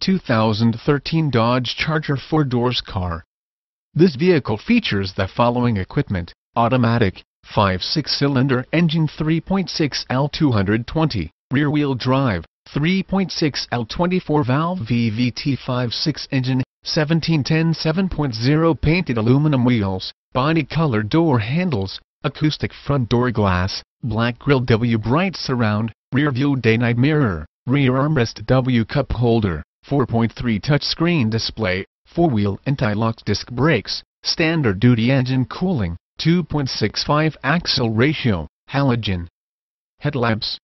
2013 Dodge Charger 4 doors car. This vehicle features the following equipment, automatic, 5-6-cylinder engine 3.6L 220, rear-wheel drive, 3.6L 24-valve VVT 5.6 engine, 1710 7.0 painted aluminum wheels, body color door handles, acoustic front door glass, black grille W bright surround, rear view day-night mirror, rear armrest W cup holder, 4.3 touchscreen display, 4-wheel anti-lock disc brakes, standard duty engine cooling, 2.65 axle ratio, halogen. Headlamps,